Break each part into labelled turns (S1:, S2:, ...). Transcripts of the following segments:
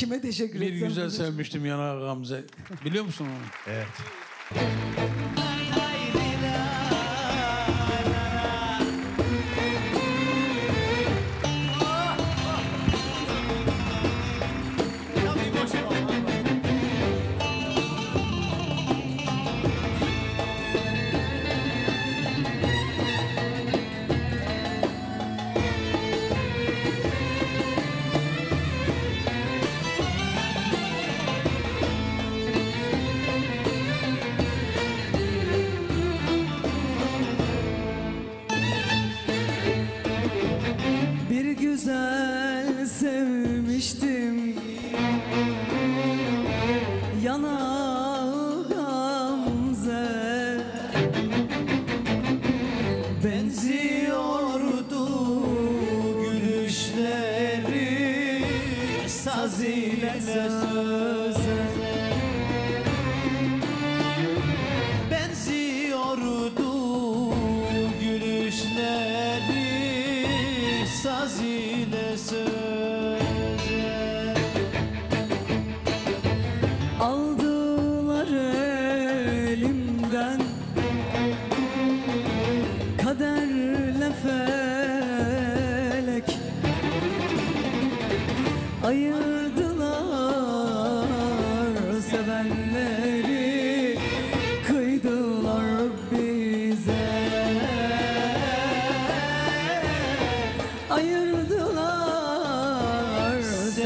S1: Kime teşekkür
S2: Bir
S1: etsem?
S2: güzel sevmiştim yana Gamze. Biliyor musun onu?
S3: Evet.
S1: Bir güzel sevmiştim. Yana Gamze. Benziyordu gülüşleri Saz ile söze Saz ile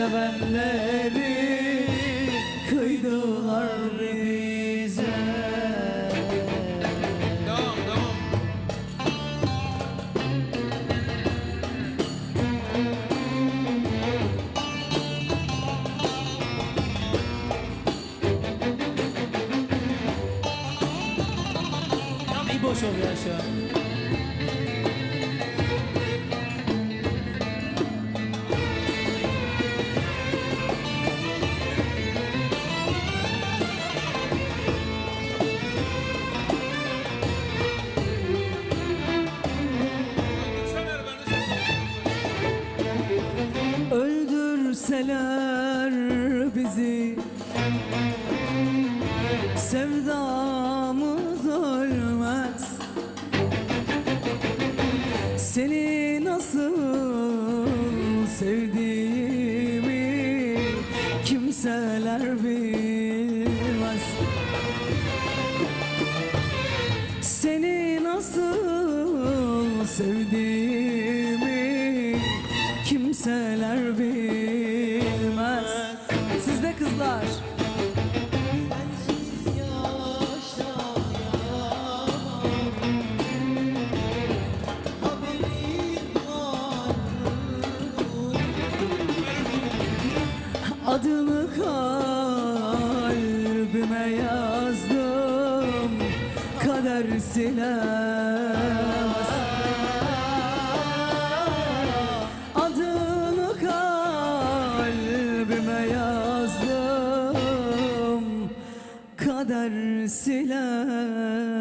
S1: sevenleri Kıydılar bize
S2: Devam devam.
S1: Boş oluyor şu Seni nasıl sevdiğimi Kimseler bilmez. Seni nasıl sevdiğimi Kimseler bilmez. Sizde kızlar Adını kalbime yazdım. Kader silemez. Adını kalbime yazdım. Kader silemez